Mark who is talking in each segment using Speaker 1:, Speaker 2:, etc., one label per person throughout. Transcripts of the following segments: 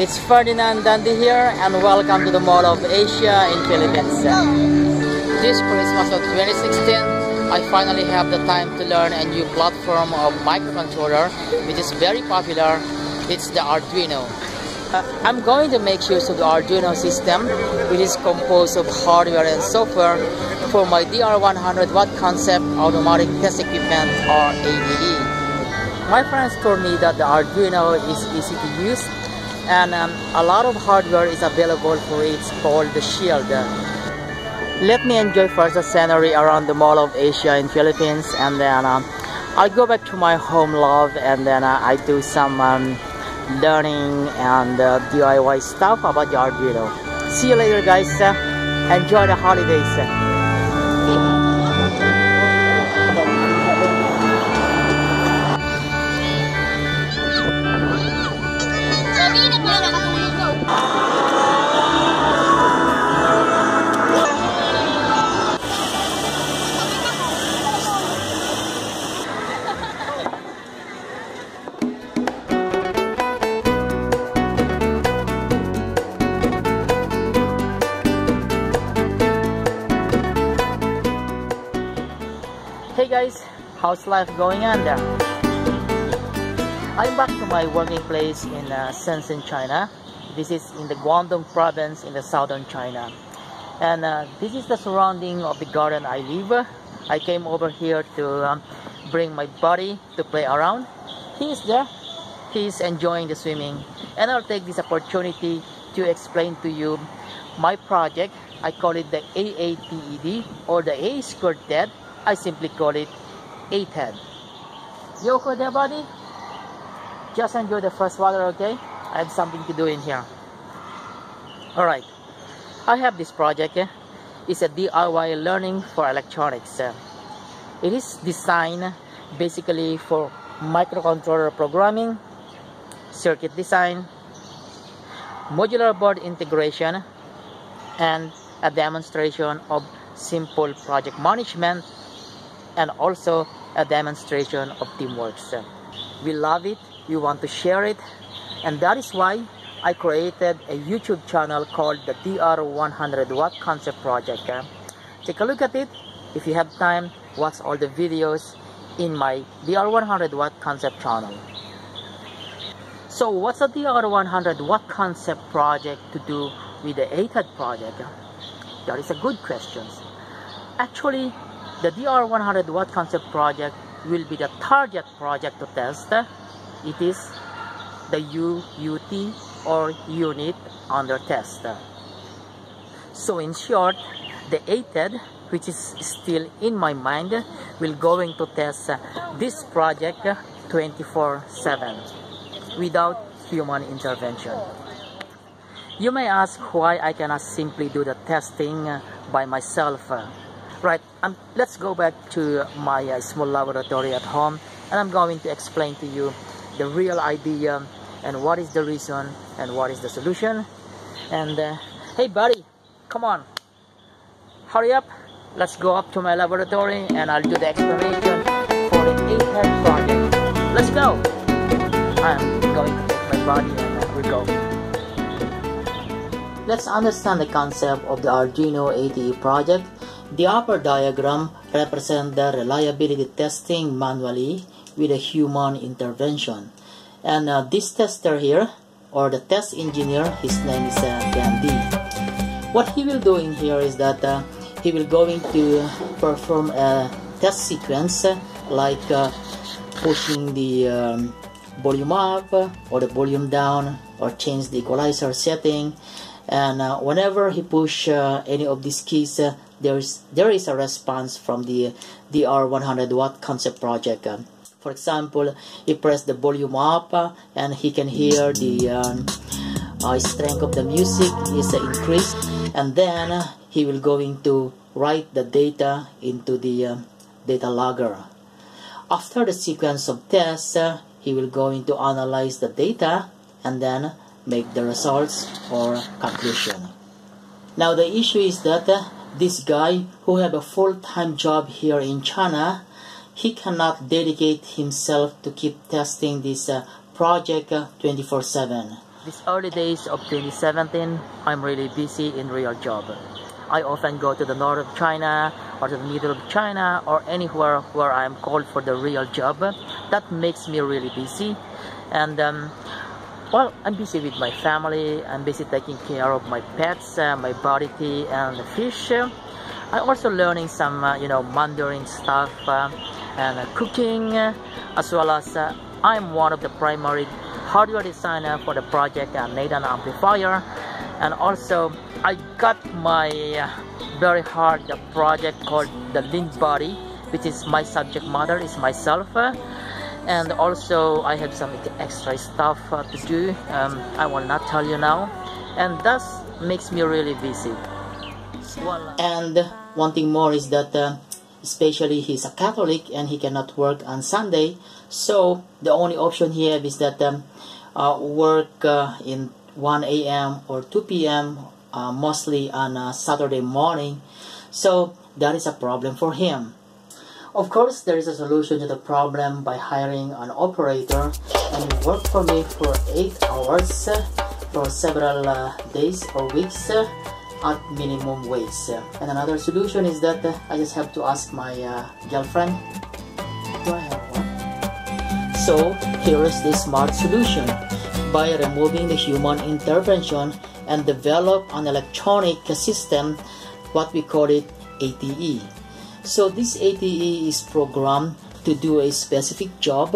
Speaker 1: It's Ferdinand Dandy here and welcome to the Mall of Asia in Philippines. This Christmas of 2016, I finally have the time to learn a new platform of microcontroller which is very popular. It's the Arduino. Uh, I'm going to make use of the Arduino system which is composed of hardware and software for my DR100 watt concept automatic test equipment or ATE. My friends told me that the Arduino is easy to use and um, a lot of hardware is available for it called the Shield. Let me enjoy first the scenery around the Mall of Asia in Philippines and then um, I'll go back to my home love and then uh, I do some um, learning and uh, DIY stuff about the Arduino. See you later guys. Enjoy the holidays. How's life going on there? I'm back to my working place in uh, Shenzhen, China. This is in the Guangdong province in the southern China. And uh, this is the surrounding of the garden I live. I came over here to um, bring my buddy to play around. He is there. He is enjoying the swimming. And I'll take this opportunity to explain to you my project. I call it the AATED or the A squared TED I simply call it ATED. You okay there, buddy? Just enjoy the first water, okay? I have something to do in here. Alright. I have this project. Eh? It's a DIY learning for electronics. Eh? It is designed basically for microcontroller programming, circuit design, modular board integration, and a demonstration of simple project management and also a demonstration of teamwork. We love it, we want to share it, and that is why I created a YouTube channel called the DR100 Watt Concept Project. Eh? Take a look at it. If you have time, watch all the videos in my DR100 Watt Concept channel. So what's a DR100 Watt Concept project to do with the ATED project? That is a good question. Actually, the DR100 Watt Concept project will be the target project to test. It is the UUT or unit under test. So in short, the ATED, which is still in my mind, will going to test this project 24-7 without human intervention. You may ask why I cannot simply do the testing by myself. Right, um, let's go back to my uh, small laboratory at home and I'm going to explain to you the real idea and what is the reason and what is the solution. And uh, hey buddy, come on, hurry up. Let's go up to my laboratory and I'll do the explanation for the ATED project. Let's go. I'm going to take my body and we go. Let's understand the concept of the Arduino ATE project the upper diagram represents the reliability testing manually with a human intervention. And uh, this tester here, or the test engineer, his name is uh, Dandy. What he will do in here is that uh, he will going to perform a test sequence like uh, pushing the um, volume up or the volume down or change the equalizer setting and uh, whenever he push uh, any of these keys uh, there is there is a response from the DR100 watt concept project. Uh, for example he press the volume up uh, and he can hear the um, uh, strength of the music is increased. And then he will going to write the data into the data logger. After the sequence of tests he will going to analyze the data and then make the results or conclusion. Now the issue is that uh, this guy who have a full-time job here in China, he cannot dedicate himself to keep testing this uh, project 24-7. these early days of 2017, I'm really busy in real job. I often go to the north of China or to the middle of China or anywhere where I'm called for the real job. That makes me really busy. And um, well, I'm busy with my family. I'm busy taking care of my pets, uh, my body tea, and the fish. I'm also learning some, uh, you know, Mandarin stuff uh, and uh, cooking, as well as uh, I'm one of the primary hardware designer for the project uh, Nathan Amplifier. And also, I got my uh, very hard project called the Link Body, which is my subject matter, is myself and also I have some extra stuff uh, to do. Um, I will not tell you now. And that makes me really busy. And one thing more is that uh, especially he's a Catholic and he cannot work on Sunday. So the only option here is that um, uh, work uh, in 1 a.m. or 2 p.m. Uh, mostly on Saturday morning. So that is a problem for him of course, there is a solution to the problem by hiring an operator and work for me for 8 hours for several uh, days or weeks uh, at minimum wage. And another solution is that uh, I just have to ask my uh, girlfriend, do I have one? So here is the smart solution. By removing the human intervention and develop an electronic system, what we call it ATE. So this ATE is programmed to do a specific job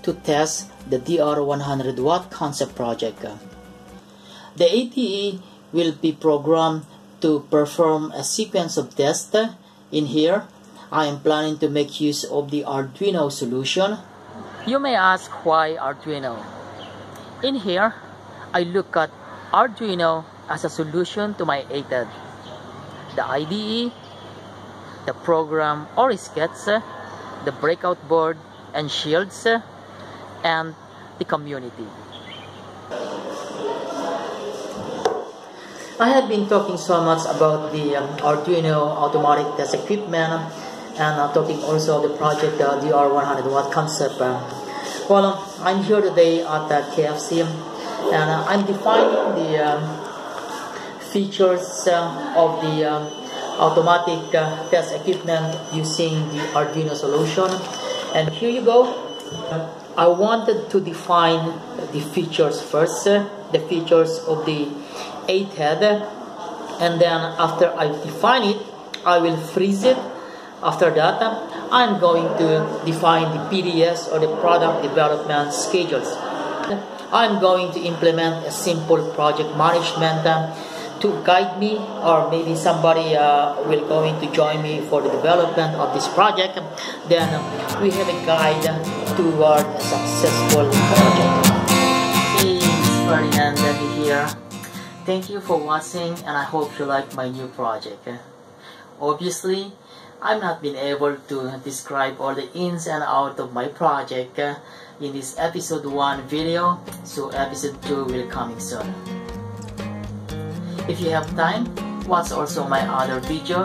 Speaker 1: to test the DR100 watt concept project. The ATE will be programmed to perform a sequence of tests. In here, I am planning to make use of the Arduino solution. You may ask why Arduino? In here, I look at Arduino as a solution to my ATED. The IDE the program or skets, the breakout board and shields, and the community. I have been talking so much about the um, Arduino automatic test equipment and uh, talking also of the project uh, DR100 watt concept. Uh, well, I'm here today at the KFC and uh, I'm defining the um, features uh, of the um, automatic uh, test equipment using the Arduino solution. And here you go. I wanted to define the features first, uh, the features of the ATED. And then after I define it, I will freeze it. After that, I'm going to define the PDS or the product development schedules. I'm going to implement a simple project management to guide me or maybe somebody uh, will going to join me for the development of this project then we have a guide toward a successful project. Hey Ferdinand here. Thank you for watching and I hope you like my new project. Obviously I've not been able to describe all the ins and outs of my project in this episode 1 video so episode 2 will coming soon if you have time, watch also my other video,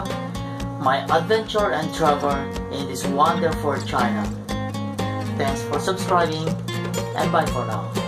Speaker 1: my adventure and travel in this wonderful China. Thanks for subscribing and bye for now.